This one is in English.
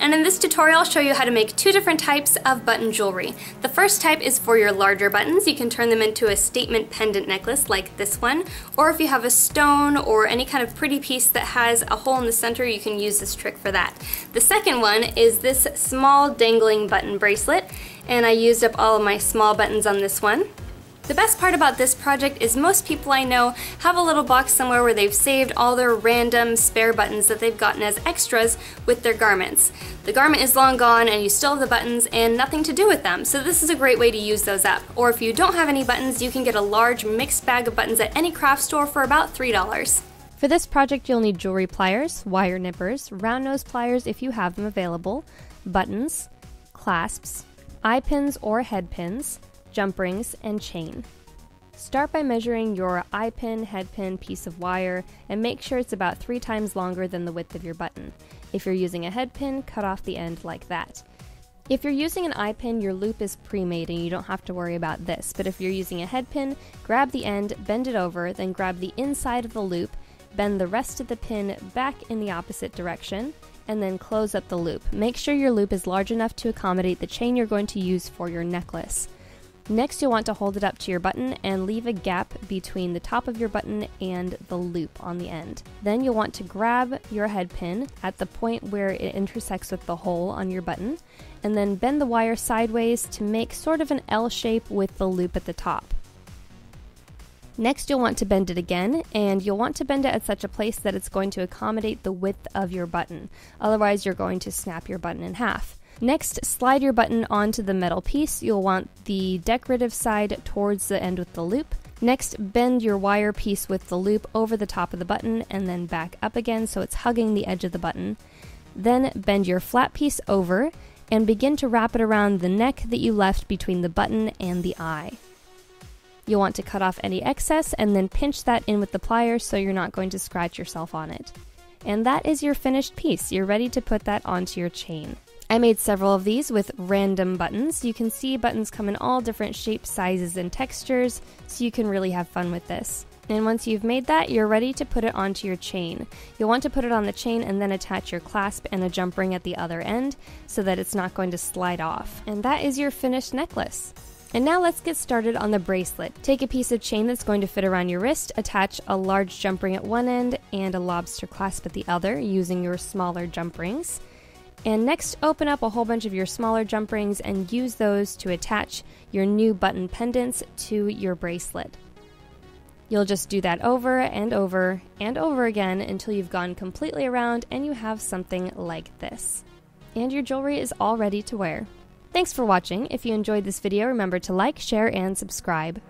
And in this tutorial I'll show you how to make two different types of button jewelry. The first type is for your larger buttons. You can turn them into a statement pendant necklace like this one, or if you have a stone or any kind of pretty piece that has a hole in the center, you can use this trick for that. The second one is this small dangling button bracelet, and I used up all of my small buttons on this one. The best part about this project is most people I know have a little box somewhere where they've saved all their random spare buttons that they've gotten as extras with their garments. The garment is long gone and you still have the buttons and nothing to do with them, so this is a great way to use those up. Or if you don't have any buttons, you can get a large mixed bag of buttons at any craft store for about $3. For this project, you'll need jewelry pliers, wire nippers, round nose pliers if you have them available, buttons, clasps, eye pins or head pins, jump rings, and chain. Start by measuring your eye pin, head pin, piece of wire, and make sure it's about three times longer than the width of your button. If you're using a head pin, cut off the end like that. If you're using an eye pin, your loop is pre-made and you don't have to worry about this, but if you're using a head pin, grab the end, bend it over, then grab the inside of the loop, bend the rest of the pin back in the opposite direction, and then close up the loop. Make sure your loop is large enough to accommodate the chain you're going to use for your necklace. Next, you'll want to hold it up to your button and leave a gap between the top of your button and the loop on the end. Then you'll want to grab your head pin at the point where it intersects with the hole on your button, and then bend the wire sideways to make sort of an L shape with the loop at the top. Next, you'll want to bend it again, and you'll want to bend it at such a place that it's going to accommodate the width of your button. Otherwise, you're going to snap your button in half. Next, slide your button onto the metal piece. You'll want the decorative side towards the end with the loop. Next, bend your wire piece with the loop over the top of the button and then back up again so it's hugging the edge of the button. Then bend your flat piece over and begin to wrap it around the neck that you left between the button and the eye. You'll want to cut off any excess and then pinch that in with the pliers so you're not going to scratch yourself on it. And that is your finished piece. You're ready to put that onto your chain. I made several of these with random buttons. You can see buttons come in all different shapes, sizes, and textures, so you can really have fun with this. And once you've made that, you're ready to put it onto your chain. You'll want to put it on the chain and then attach your clasp and a jump ring at the other end so that it's not going to slide off. And that is your finished necklace. And now let's get started on the bracelet. Take a piece of chain that's going to fit around your wrist, attach a large jump ring at one end and a lobster clasp at the other using your smaller jump rings. And next, open up a whole bunch of your smaller jump rings and use those to attach your new button pendants to your bracelet. You'll just do that over and over and over again until you've gone completely around and you have something like this. And your jewelry is all ready to wear. Thanks for watching. If you enjoyed this video, remember to like, share, and subscribe.